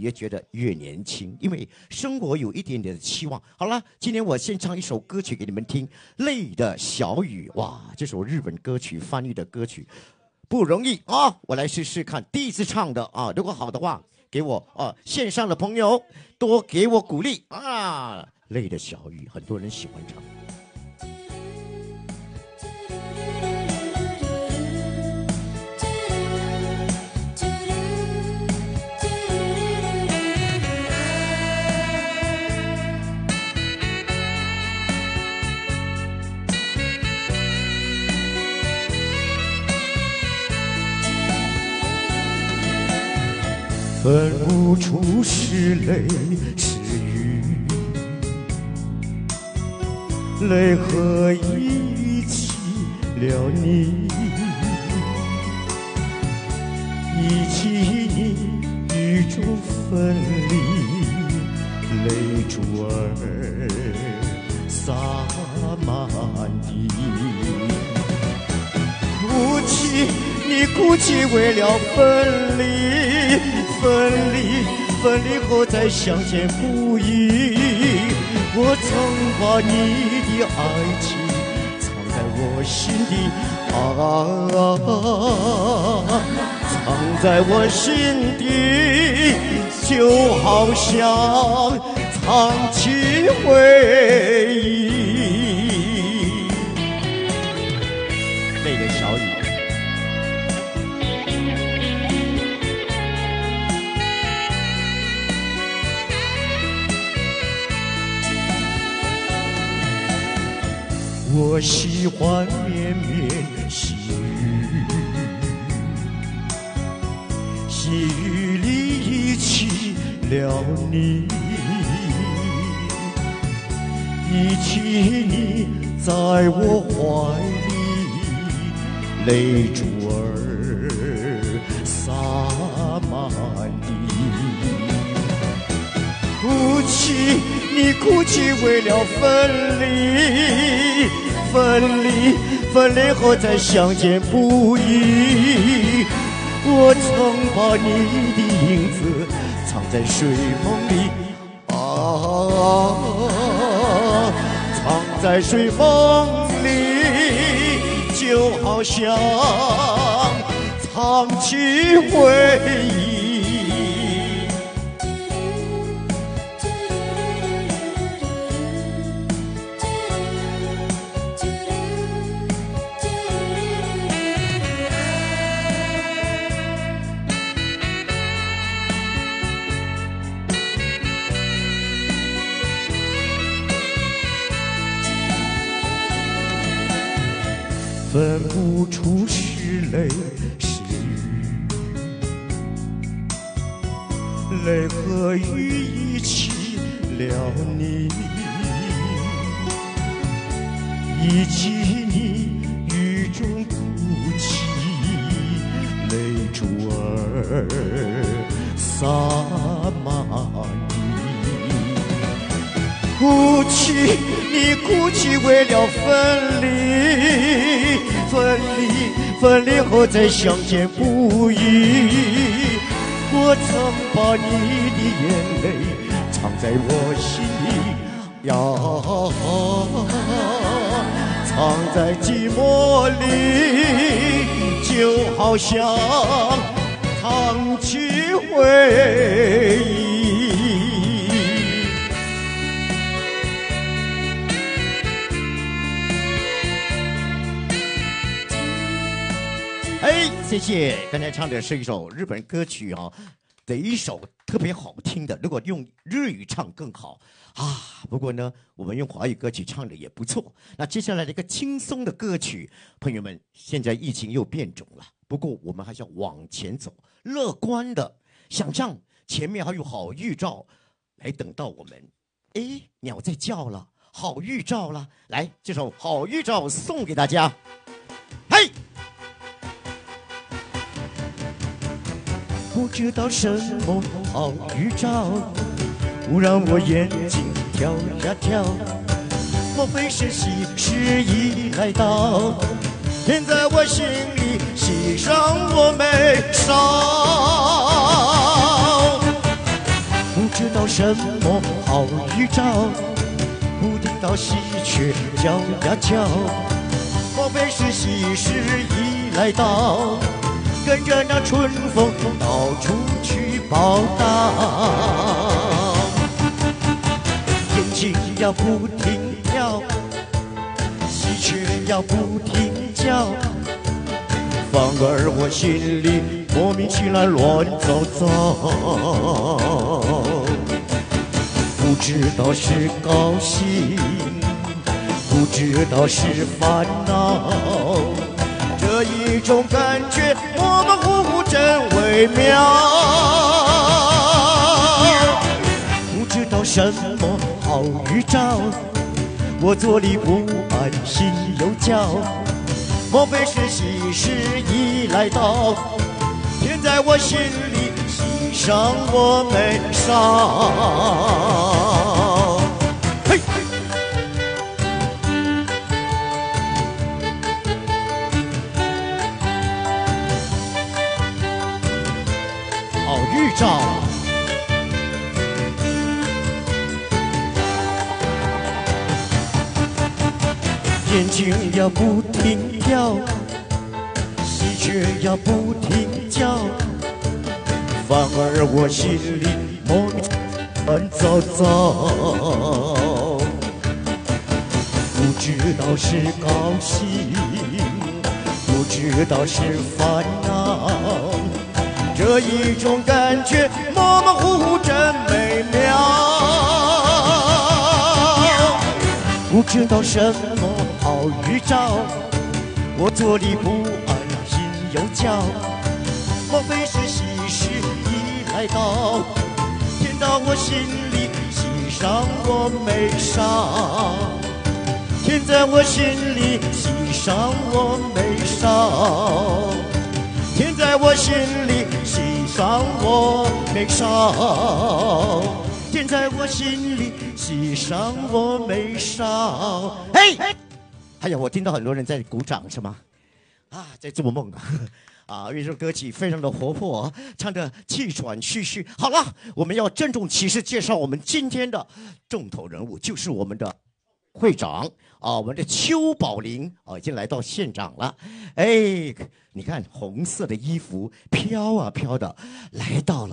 也觉得越年轻，因为生活有一点点的期望。好了，今天我先唱一首歌曲给你们听，《泪的小雨》。哇，这首日本歌曲翻译的歌曲不容易啊！我来试试看，第一次唱的啊，如果好的话，给我啊线上的朋友多给我鼓励啊！《泪的小雨》，很多人喜欢唱。分不出是泪是雨，泪和雨起了你，一起你雨中分离，泪珠儿洒满地。哭泣，你哭泣为了分离。分离，分离后再相见不易。我曾把你的爱情藏在我心底，啊，藏在我心底，就好像藏起回忆。我喜欢绵绵细雨，细雨里忆起了你，忆起你在我怀里，泪珠儿洒满地。哭泣，你哭泣为了分离。分离，分离后再相见不易。我曾把你的影子藏在睡梦里，啊，藏在睡梦里，就好像藏起回忆。分不出是泪是雨，泪和雨一起了你，一起你雨中哭泣，泪珠儿洒满地，哭泣，你哭泣为了分离。分离，分离后再相见不易。我曾把你的眼泪藏在我心里，呀，藏在寂寞里，就好像藏起回忆。哎谢谢，刚才唱的是一首日本歌曲啊，的一首特别好听的。如果用日语唱更好啊。不过呢，我们用华语歌曲唱的也不错。那接下来的一个轻松的歌曲，朋友们，现在疫情又变种了，不过我们还是要往前走，乐观的想象前面还有好预兆来等到我们。哎，鸟在叫了，好预兆了，来，这首好预兆送给大家。不知道什么好预兆，忽让我眼睛跳呀跳。莫非是喜事已来到？天在我心里喜上我眉梢。不知道什么好预兆？不听到喜鹊叫呀叫，莫非是喜事已来到？跟着那春风到处去报道，眼睛要不停跳，喜鹊要不停叫，反而我心里莫名其妙乱糟糟。不知道是高兴，不知道是烦恼，这一种感觉模模糊糊真微妙。不知道什么好预兆，我坐立不安，心又焦。莫非是喜事已来到？天在我心里，喜上我眉梢。眼睛要不停跳，喜鹊要不停叫，反而我心里莫名乱糟糟，不知道是高兴，不知道是烦恼。这一种感觉模模糊糊真美妙，不知道什么好预兆，我坐立不安，心又焦。莫非是喜事已来到？甜到我心里，喜上我眉梢。甜在我心里，喜上我眉梢。甜在我心里。喜上我眉梢，甜在我心里，喜上我眉梢。嘿，哎呀，我听到很多人在鼓掌，是吗？啊，在做梦啊！啊，这首歌曲非常的活泼，唱的气喘吁吁。好了，我们要郑重其事介绍我们今天的重头人物，就是我们的会长啊，我们的邱宝林啊，已经来到现场了。哎。你看，红色的衣服飘啊飘的，来到了。